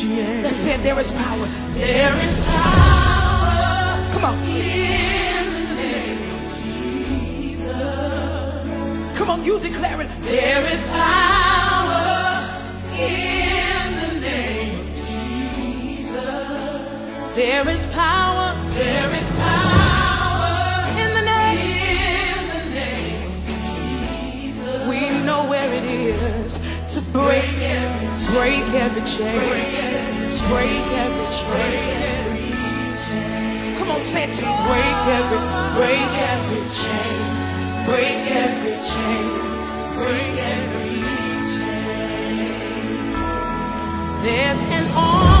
chain. Let's say there is power. There is power Come on. in the name of Jesus. Come on, you declare it. There is power in the name of Jesus. There is power. There is break every chain. Break every chain. Come on, say it. Break every break every chain. Break every chain. Break every chain. There's an army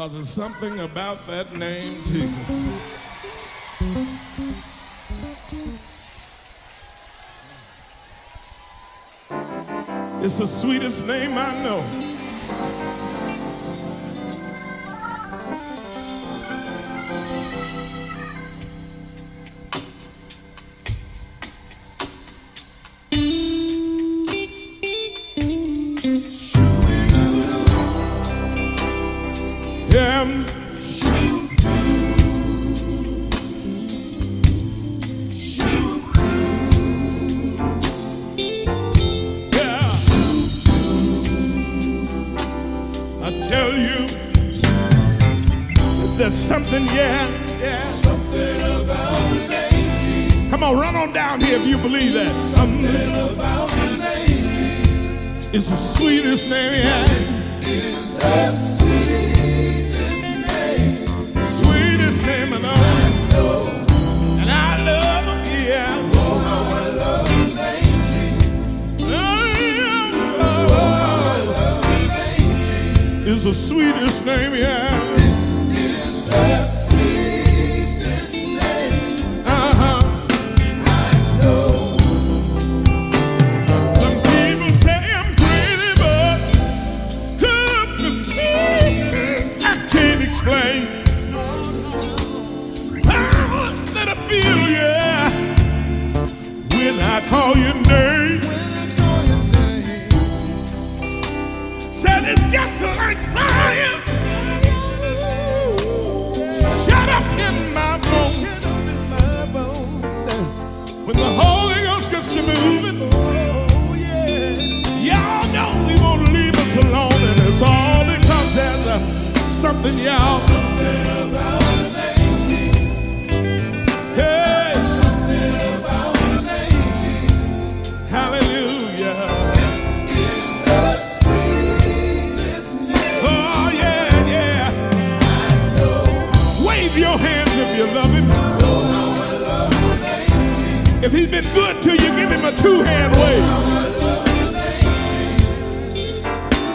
because there's something about that name, Jesus. It's the sweetest name I know. If he's been good to you, give him a two hand wave.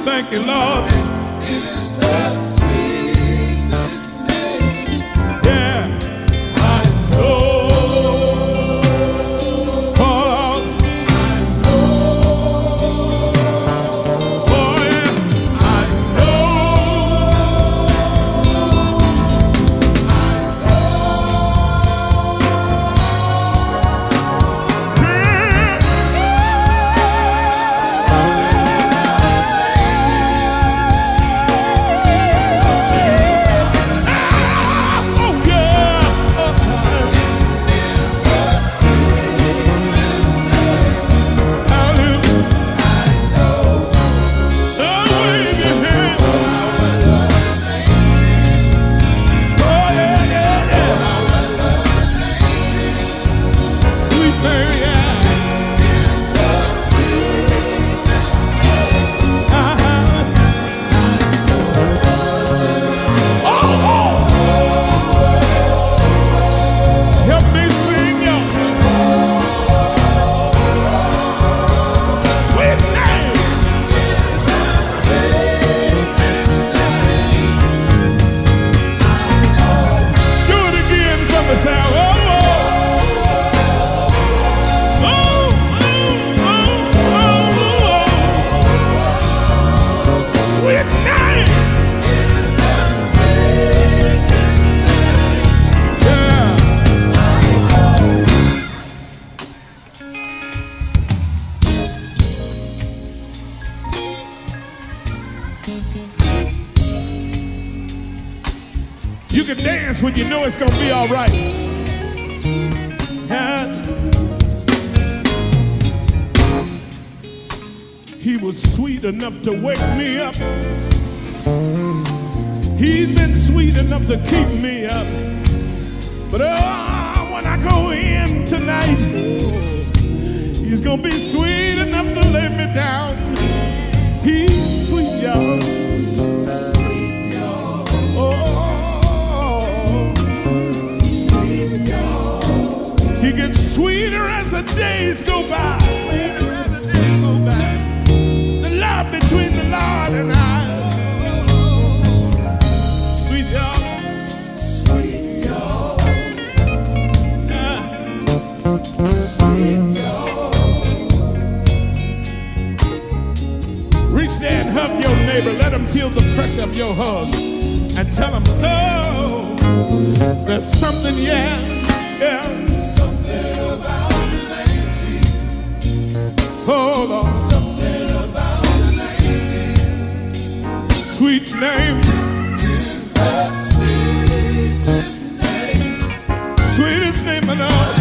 Thank you, Lord. enough to wake me up. He's been sweet enough to keep me up. But oh, when I go in tonight, he's gonna be sweet enough to lay me down. He's sweet, y'all. Sweet, y'all. Oh, sweet, y'all. He gets sweeter as the days go by. Reach there and hug your neighbor. Let them feel the pressure of your hug. And tell them, oh, there's something, yeah, yeah. Something about the name Jesus. Oh, Something about the name Jesus. Sweet name. Is that sweetest name? Sweetest name of all.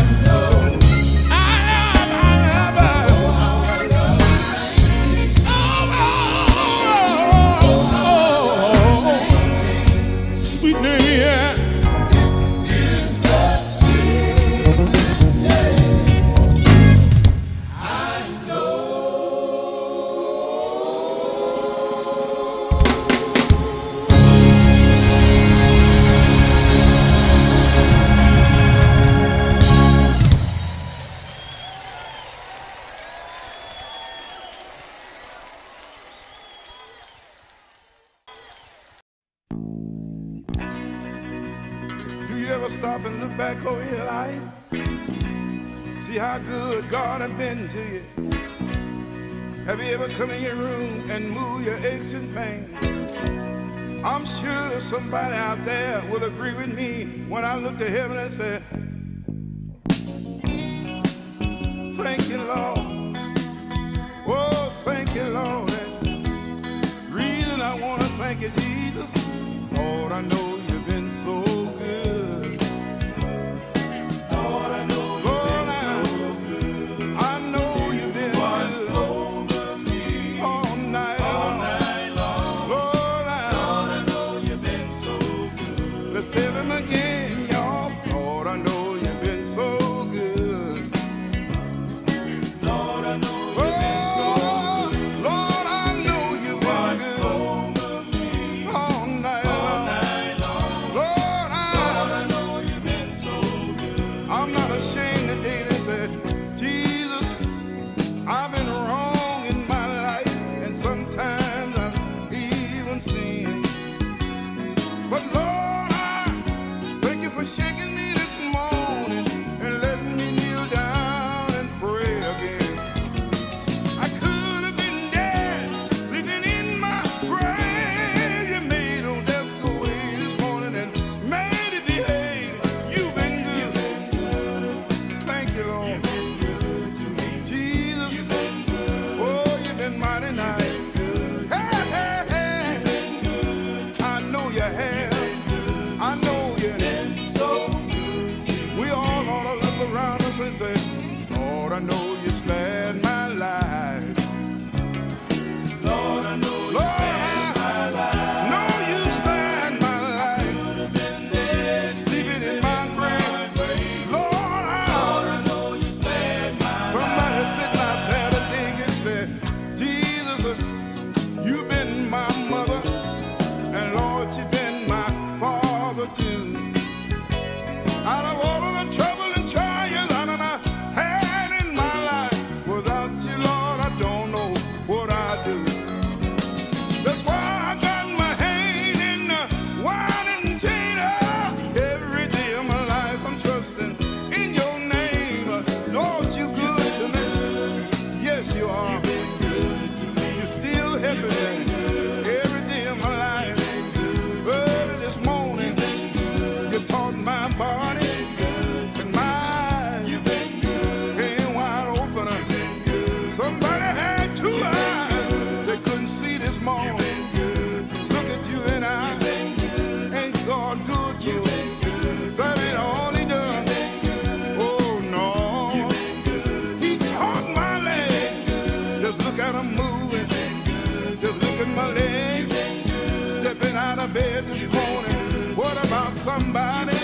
somebody?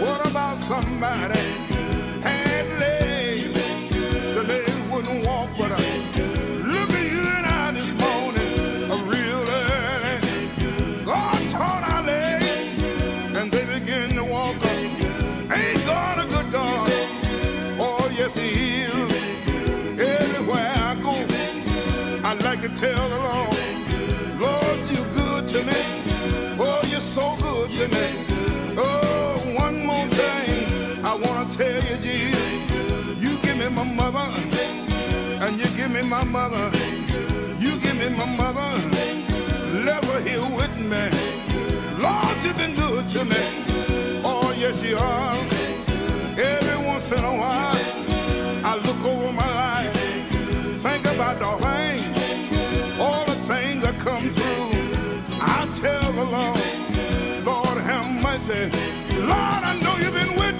What about somebody? My mother. You give me my mother. Left her here with me. Lord, you've been good to me. Oh, yes, you are. Every once in a while, I look over my life, think about the things, all the things that come through. I tell the Lord, Lord, have mercy. Lord, I know you've been with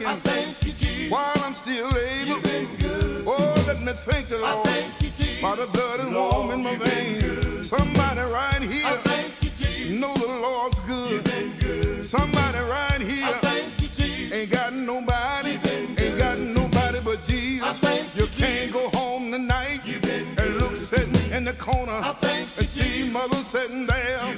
me thank I thank you, Jesus. while I'm still able. You've been good. Oh, let me thank you, I Lord. thank you, Jesus. By the blood and Lord, warm in my veins. Somebody right I here thank you, Jesus. know the Lord's You've good. been good. Somebody right I here thank you, Jesus. ain't got nobody, ain't got nobody but I Jesus. thank You you, can't go home tonight You've been and look sitting in the corner I thank you, and see mother sitting there. She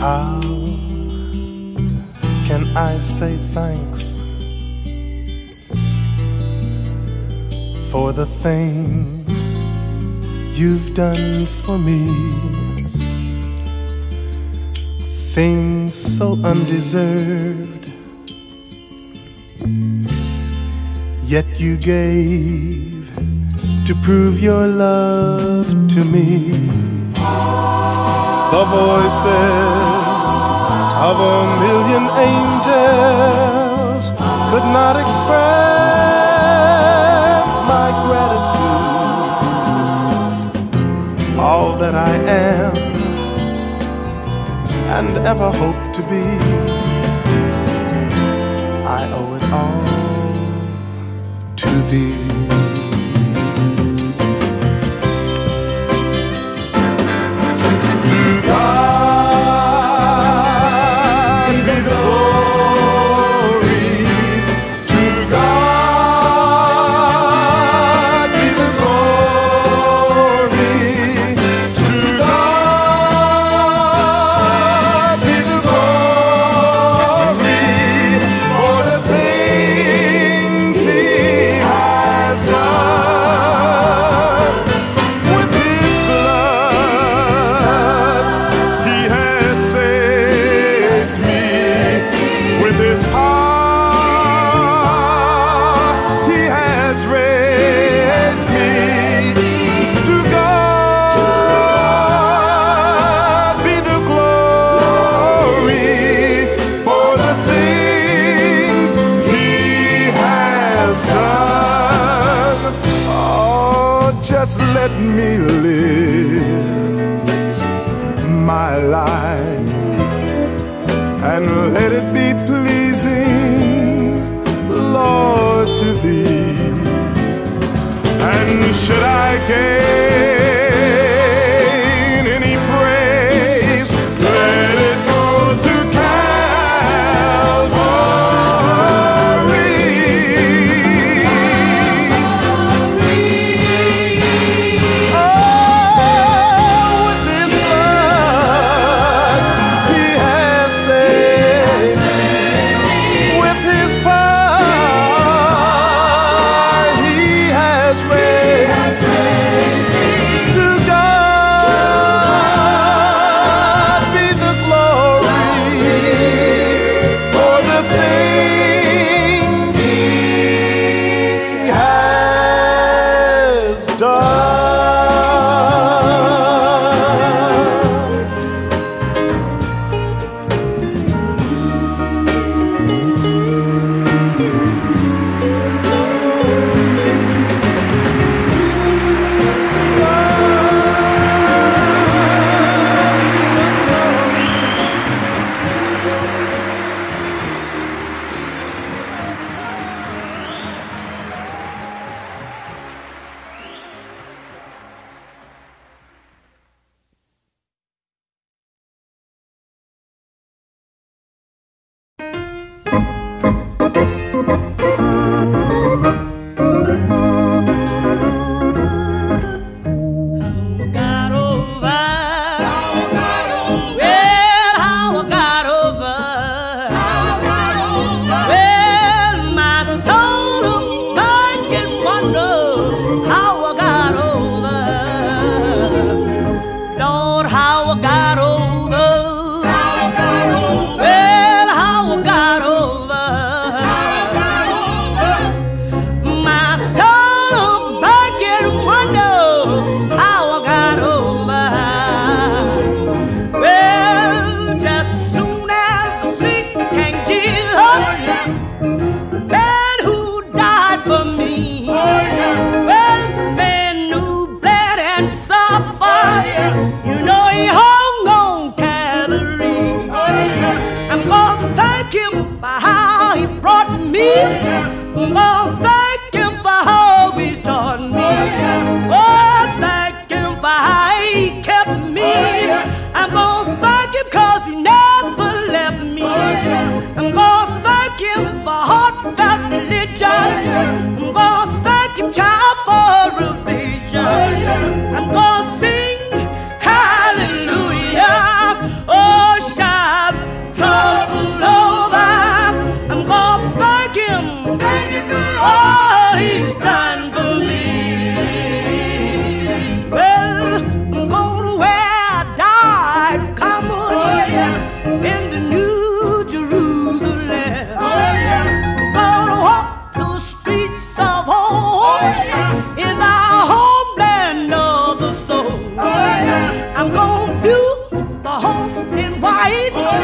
How can I say thanks for the things you've done for me? Things so undeserved, yet you gave to prove your love to me the voices of a million angels could not express my gratitude. All that I am and ever hope to be, I owe it all to thee. do the host in white.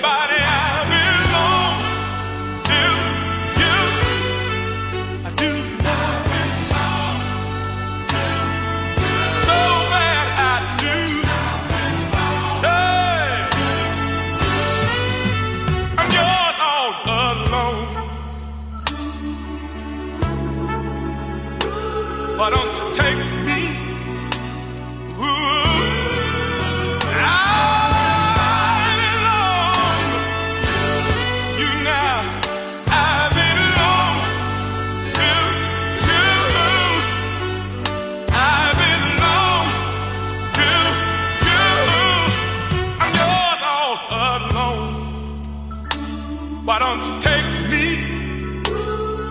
Everybody. don't you take me?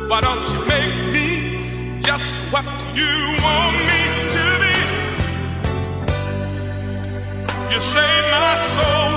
Why don't you make me just what you want me to be? You saved my soul.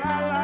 In our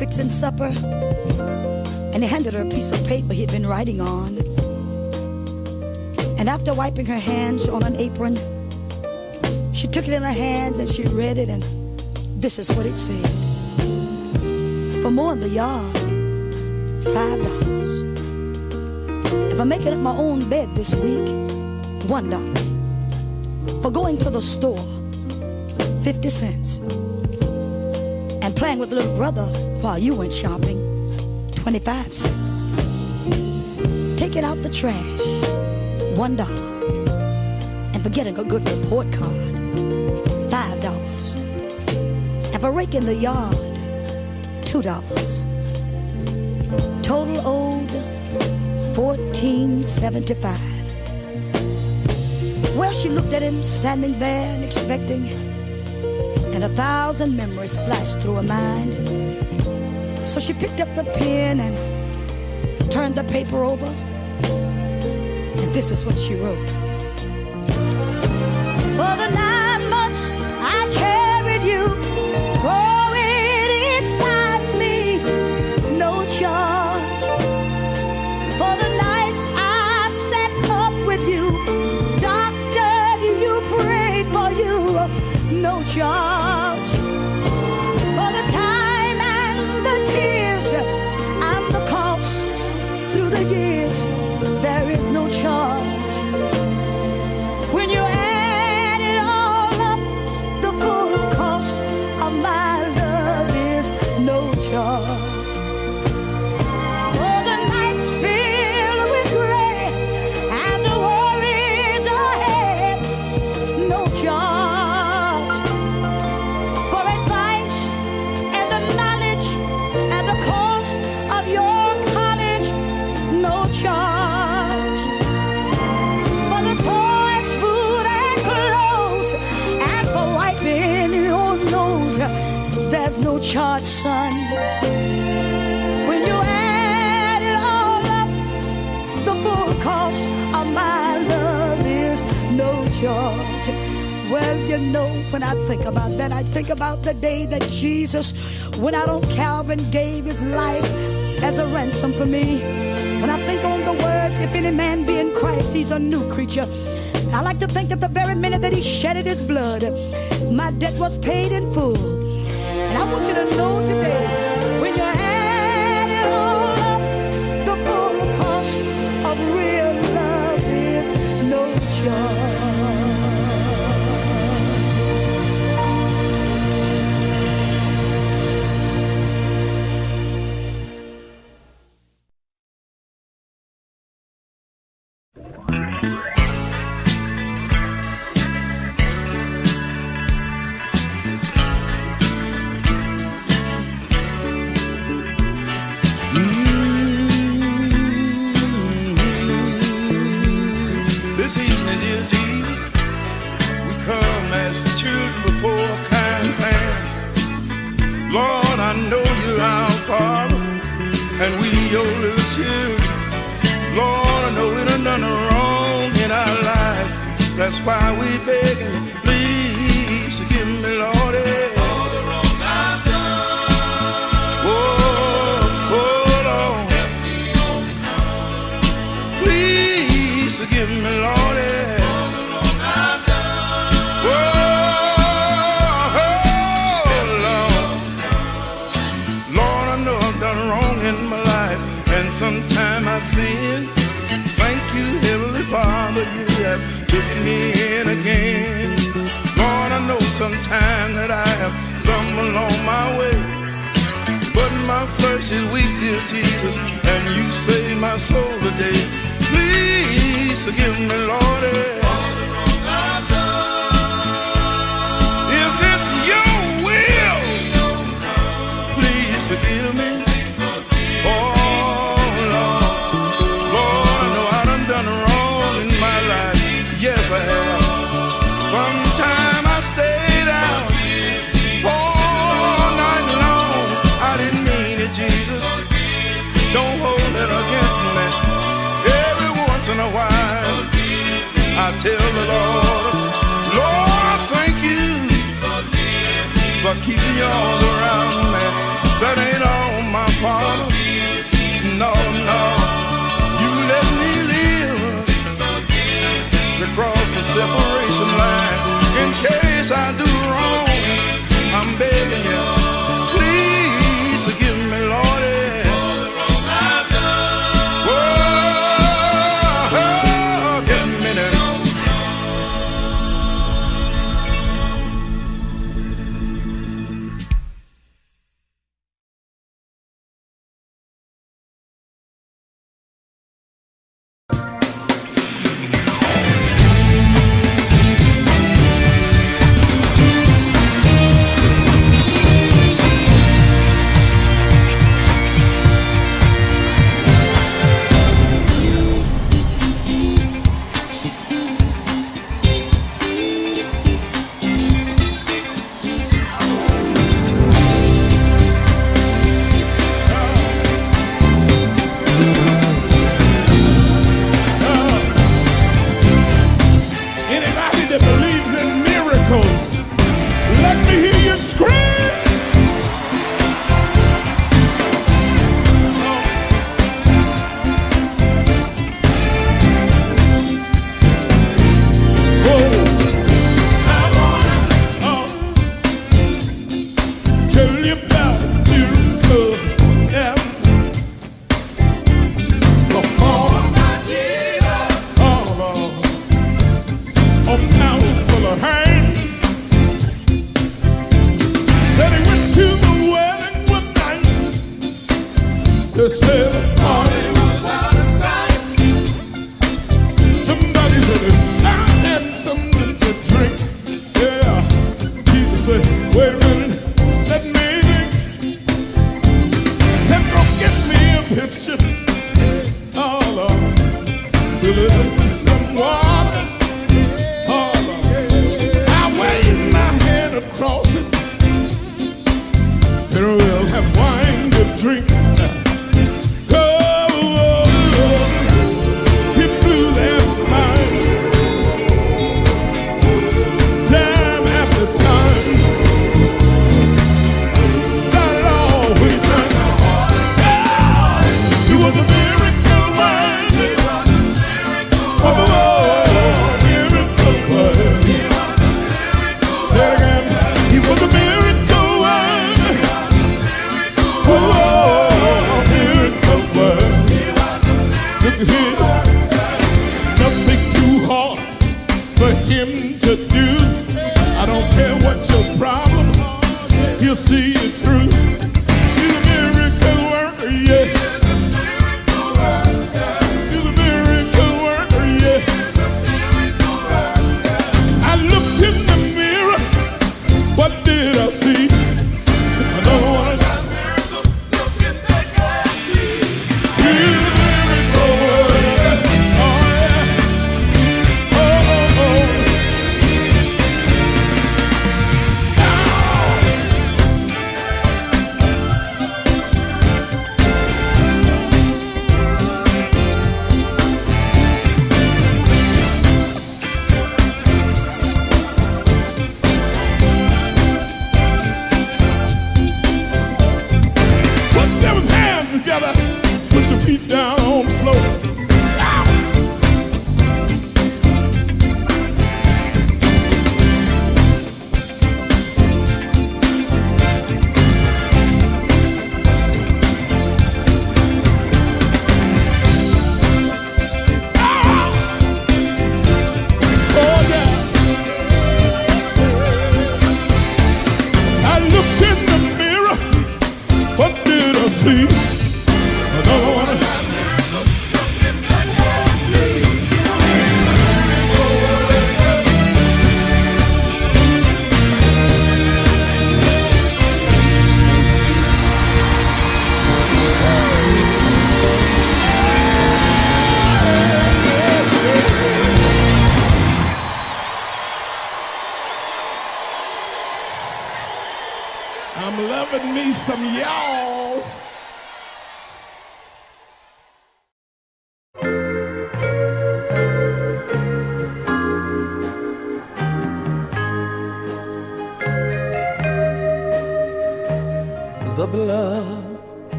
fixing supper, and he handed her a piece of paper he'd been writing on. And after wiping her hands on an apron, she took it in her hands and she read it, and this is what it said For more in the yard, five dollars. If I'm making up my own bed this week, one dollar. For going to the store, 50 cents. And playing with little brother while you went shopping, 25 cents. Taking out the trash, one dollar. And for getting a good report card, five dollars. And for raking the yard, two dollars. Total owed 1475. Well, she looked at him standing there and expecting and a thousand memories flashed through her mind. So she picked up the pen and turned the paper over. And this is what she wrote. For the nine when I think about that, I think about the day that Jesus went out on Calvary and gave his life as a ransom for me. When I think on the words, if any man be in Christ, he's a new creature. I like to think that the very minute that he shedded his blood, my debt was paid in full. And I want you to know today, when you add it all up, the full cost of real love is no charge.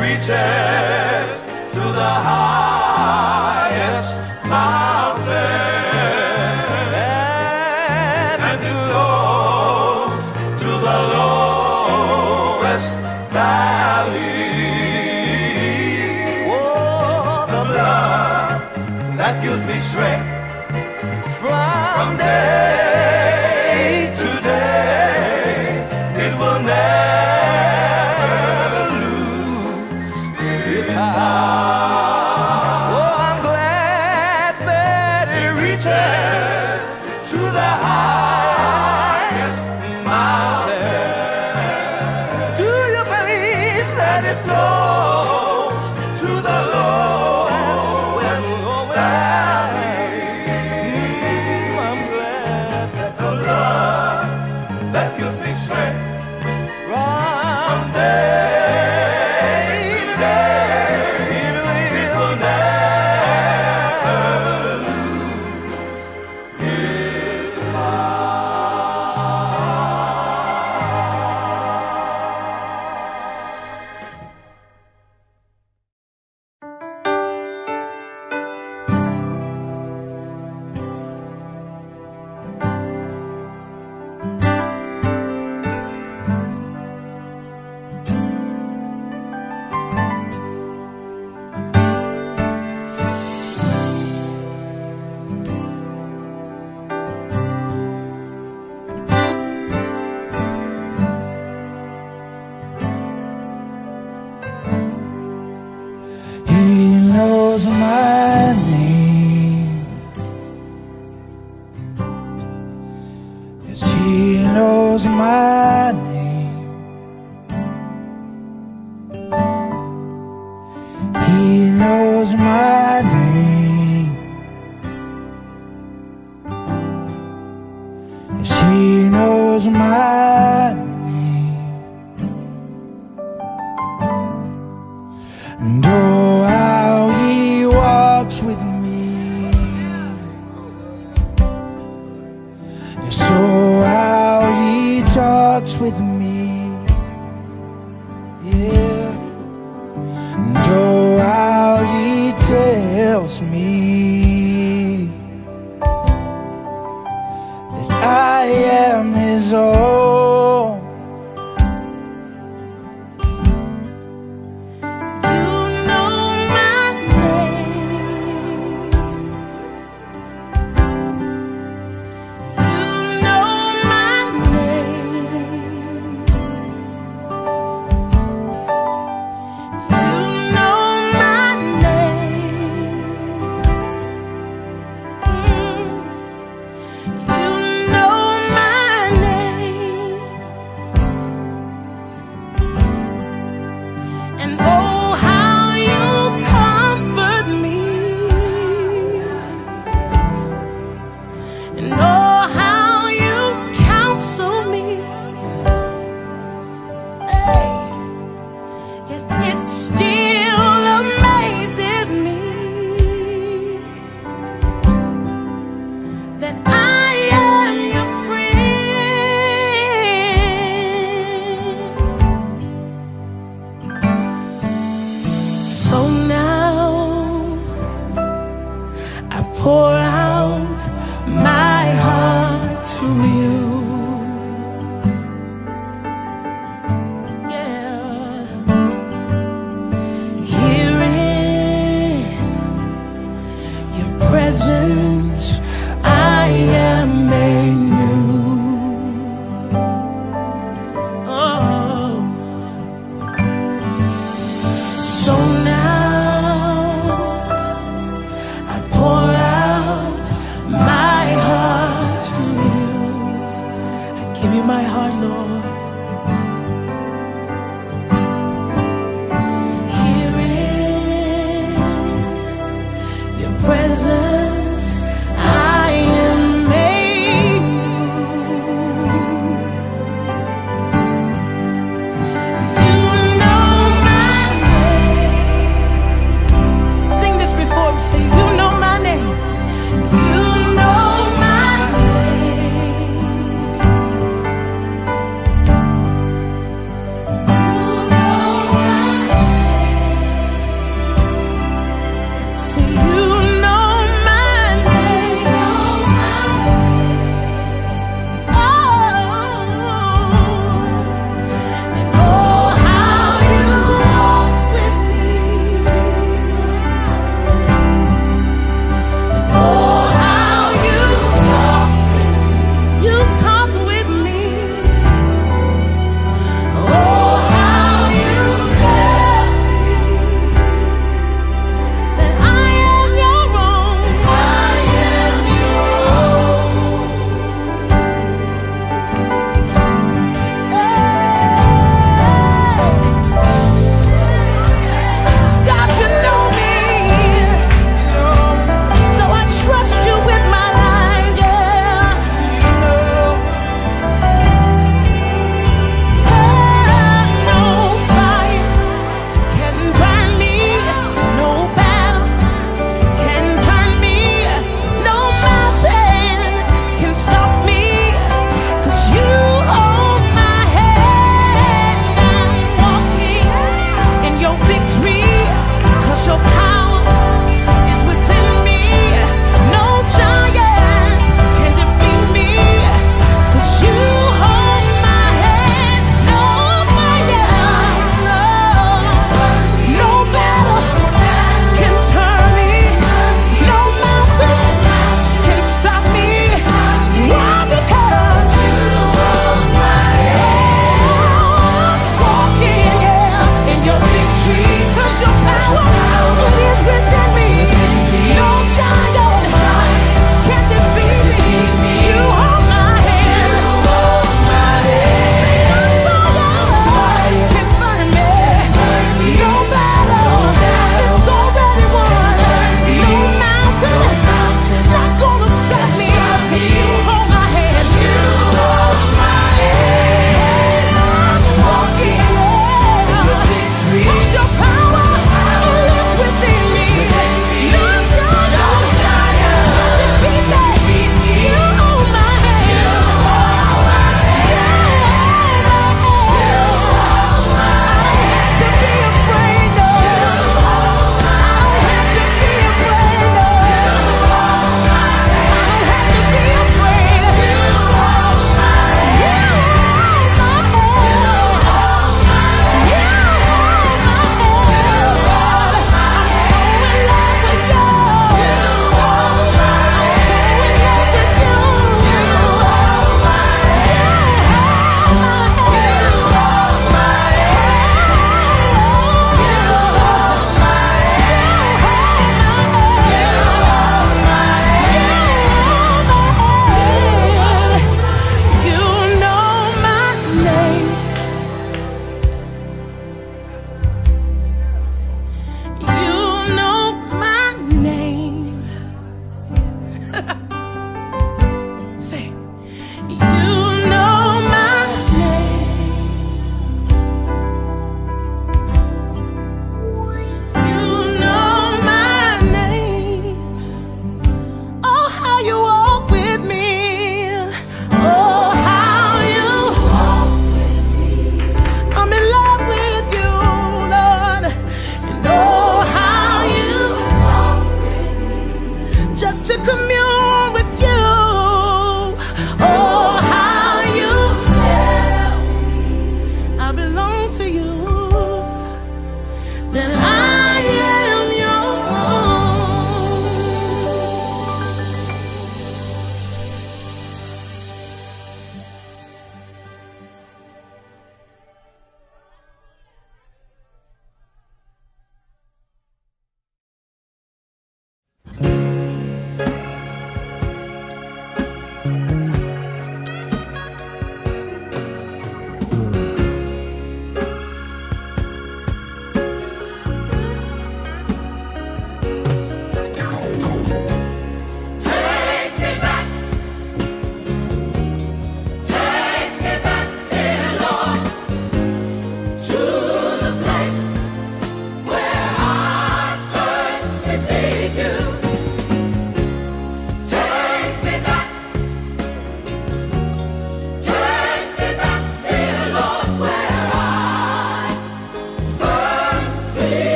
Reaches to the highest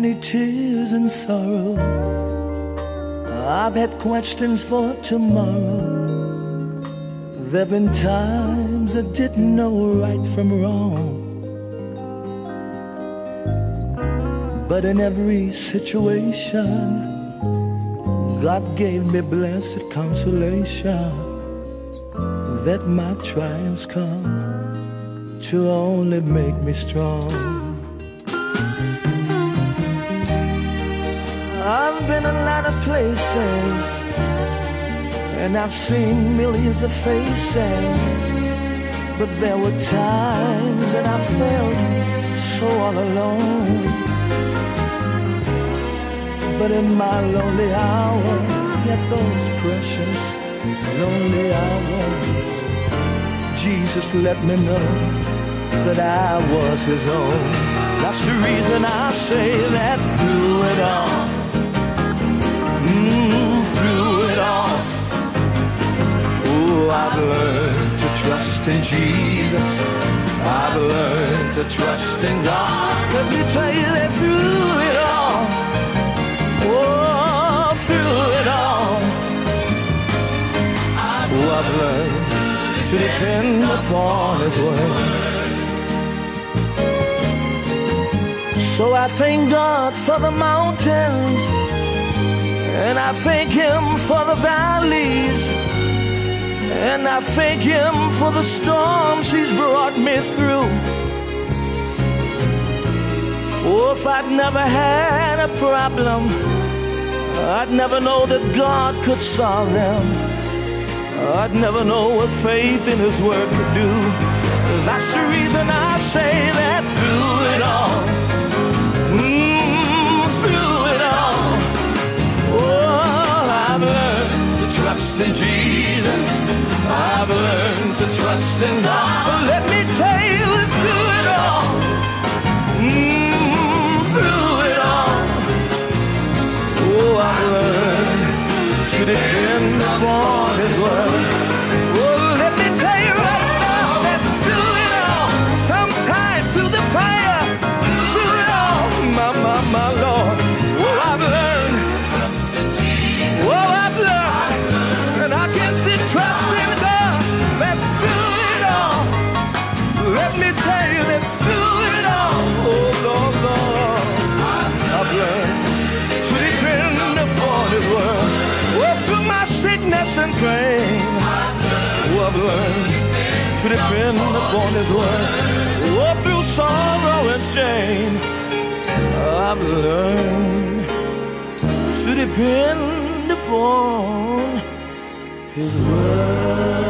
many tears and sorrow. I've had questions for tomorrow. There've been times I didn't know right from wrong. But in every situation, God gave me blessed consolation that my trials come to only make me strong. Been a lot of places and I've seen millions of faces, but there were times that I felt so all alone. But in my lonely hour, yet those precious lonely hours, Jesus let me know that I was his own. That's the reason I say that through it all, I've learned to trust in Jesus. I've learned to trust in God. Let me tell you that through it all, oh, through it all, oh, I've learned to depend upon His word. So I thank God for the mountains, and I thank Him for the valleys, and I thank Him for the storms He's brought me through. Oh, if I'd never had a problem, I'd never know that God could solve them. I'd never know what faith in His Word could do. That's the reason I say that through it all, mm, through it all, oh, I've learned trust in Jesus. I've learned to trust in God. Let me tell you through it all, mm, through it all, oh, I've learned to depend upon His word. Pain, oh, I've learned to depend upon His word. Oh, through sorrow and shame, I've learned to depend upon His word.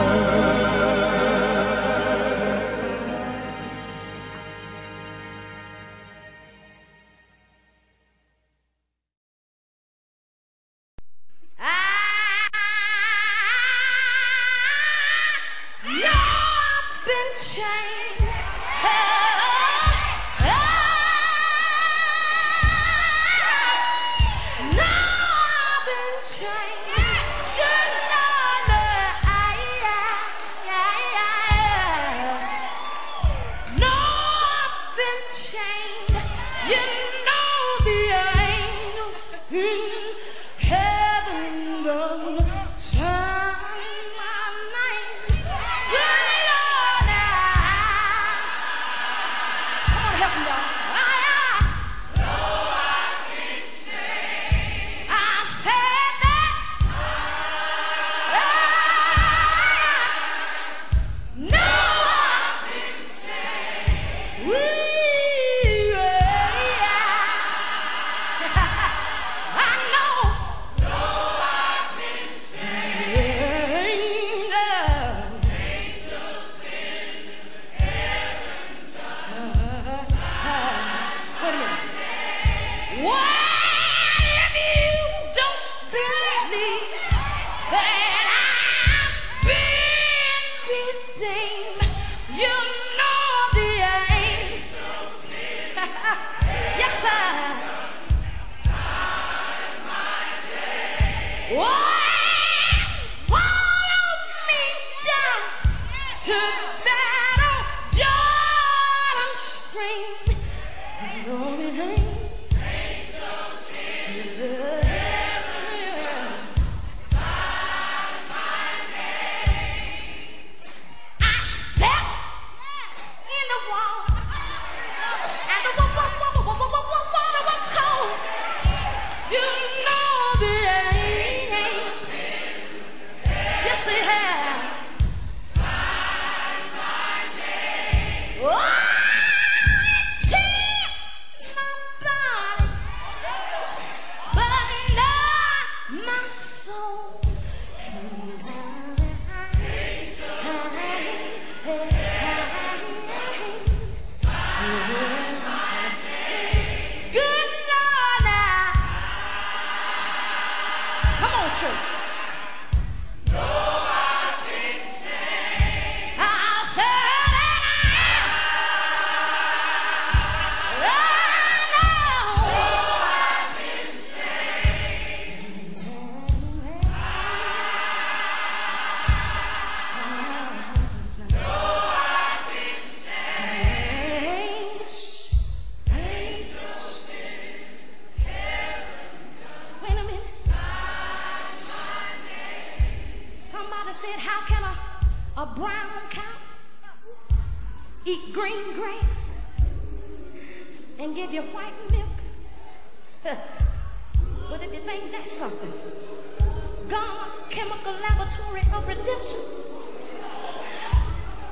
God's chemical laboratory of redemption.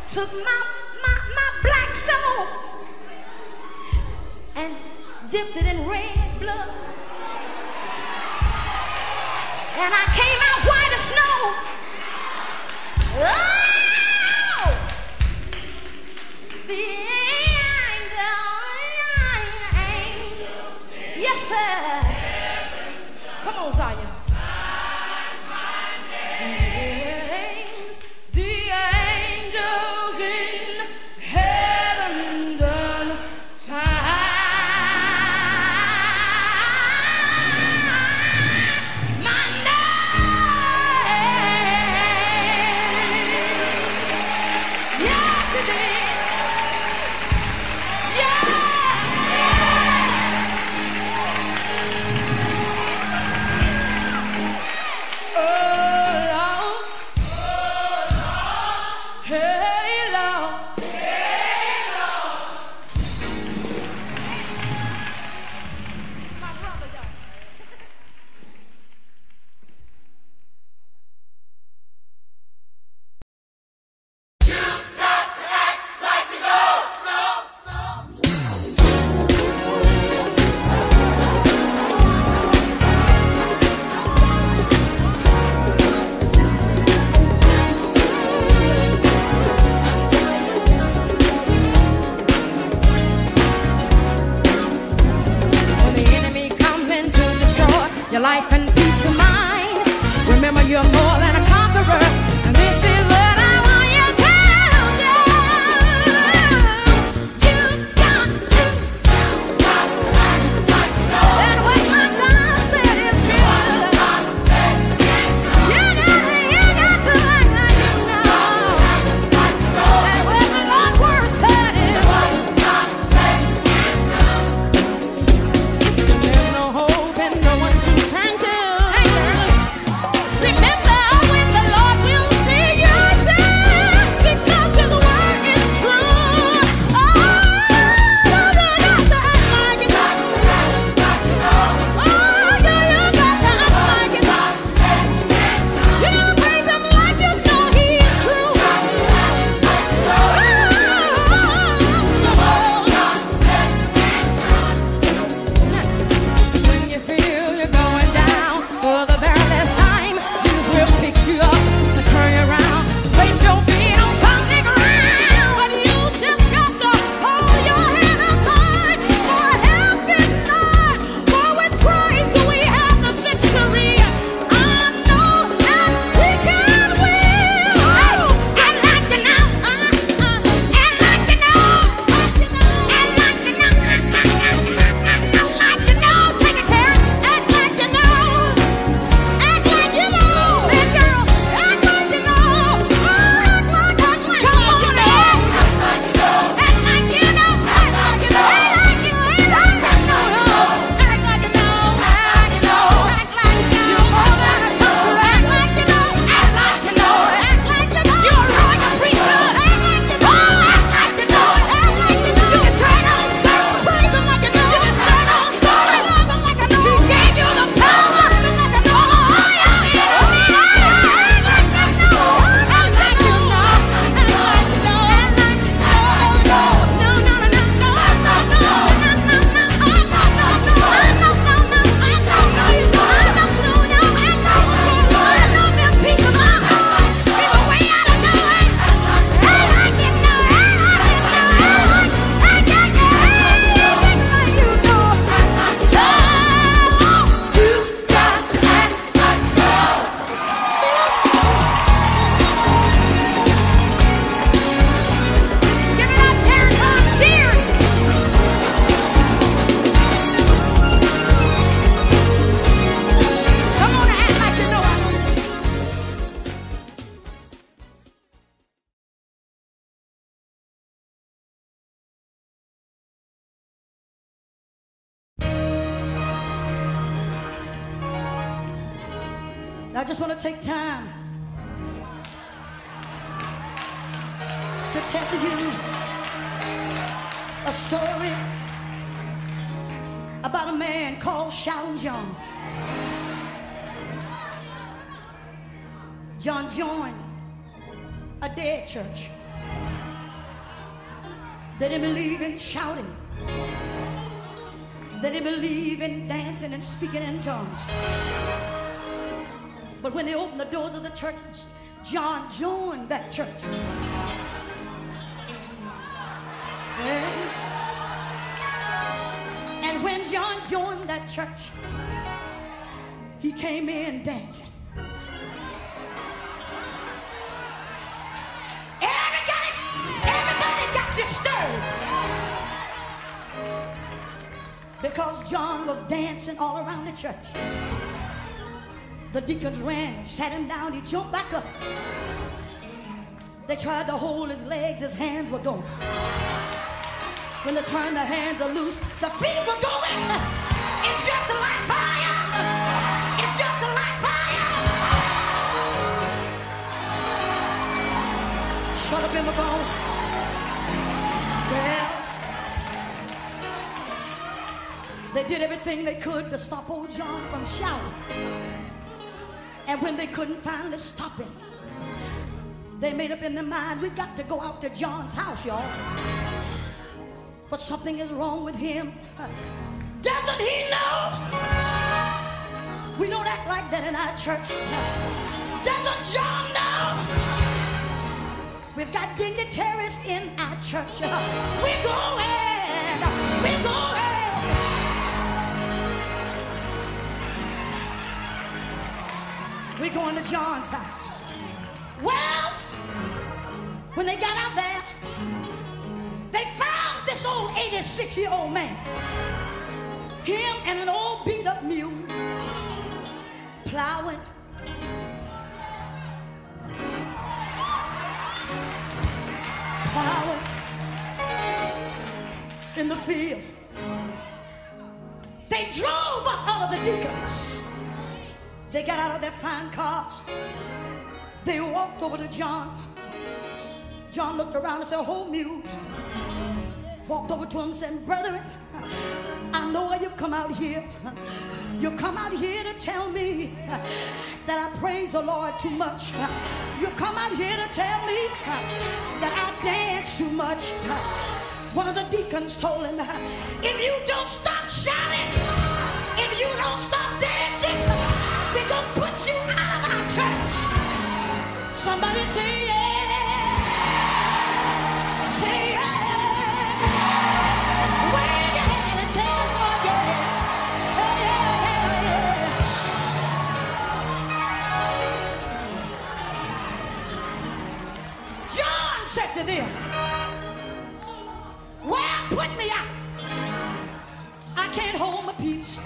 Took my, my, my black soul and dipped it in red blood. And I came out white as snow. Oh! Sat him down, he jumped back up. They tried to hold his legs, his hands were gone. When they turned the hands are loose, the feet were going. It's just like fire. It's just like fire. Shut up in the bone. Well, they did everything they could to stop old John from shouting. And when they couldn't finally stop it, they made up in their mind, we got to go out to John's house, y'all. But something is wrong with him. Doesn't he know? We don't act like that in our church. Doesn't John know? We've got dignitaries in our church. We're going. We're going. We're going to John's house. Well, when they got out there, they found this old 86 year old man. Him and an old beat up mule plowing. Plowing in the field. They drove all of the deacons. They got out of their fine cars. They walked over to John. John looked around and said, Hold mule. Walked over to him and said, Brethren, I know why you've come out here. You come out here to tell me that I praise the Lord too much. You come out here to tell me that I dance too much. One of the deacons told him, If you don't stop shouting, if you don't stop can't hold my peace.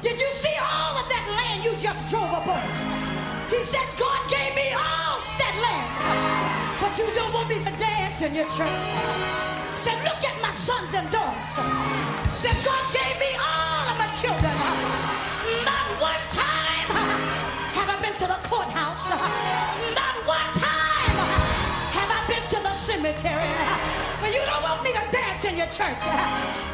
Did you see all of that land you just drove up on? He said, God gave me all that land. But you don't want me to dance in your church. Said, look at my sons and daughters. Said, God gave me all of my children. Not one time have I been to the courthouse. Not one time have I been to the cemetery. Me to dance in your church.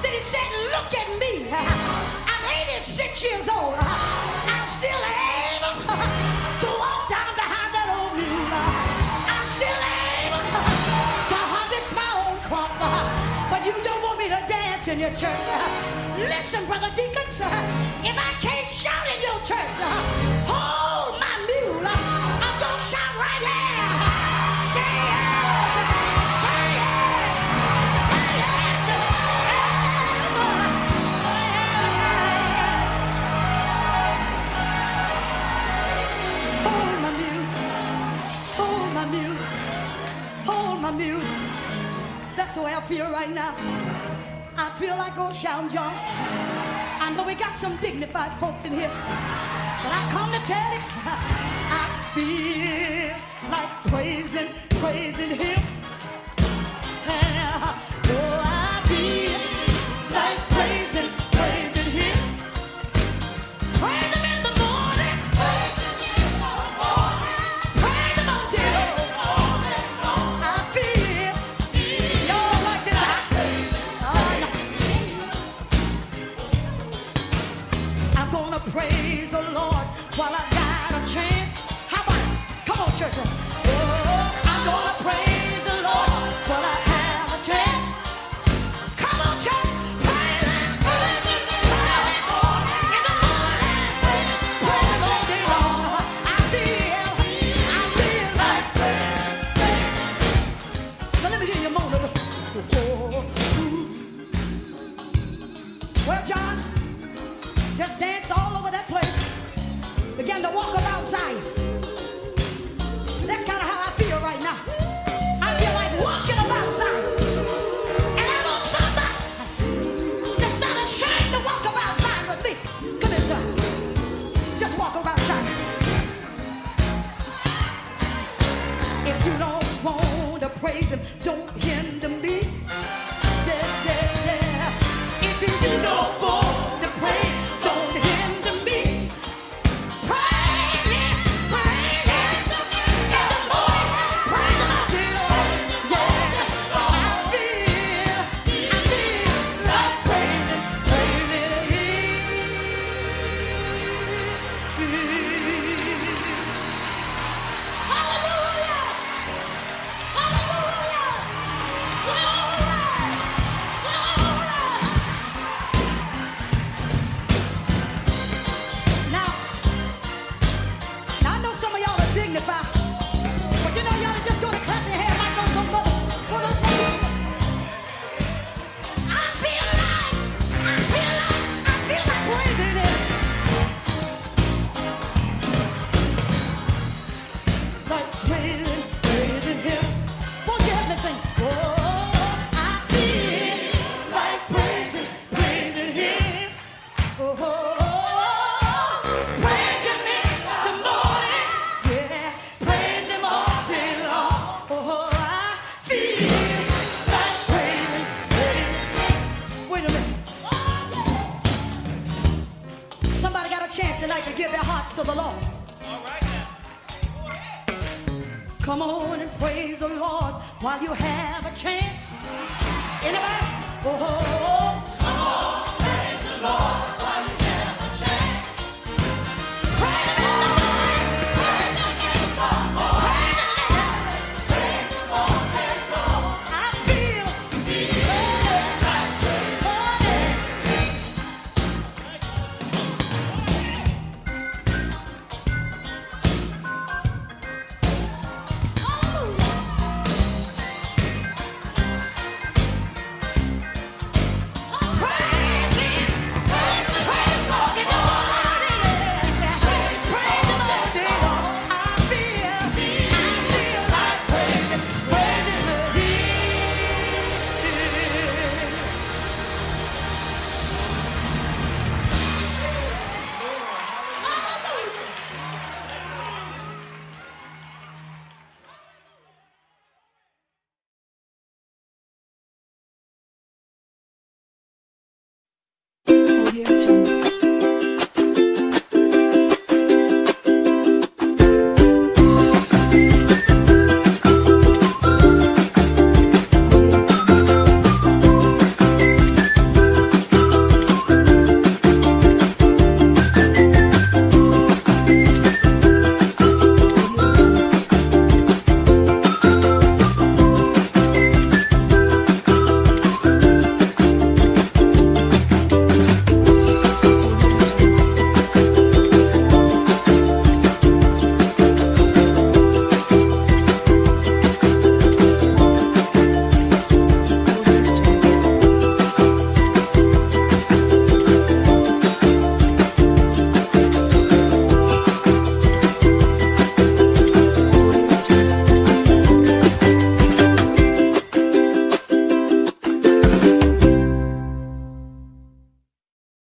Then he said, look at me. I'm 86 years old. I'm still able to walk down behind that old mule. I'm still able to harvest my own crop. But you don't want me to dance in your church. Listen, brother deacons, if I can't shout in your church, feel right now. I feel like old Shaun John. I know we got some dignified folk in here, but I come to tell you, I feel like praising, praising Him.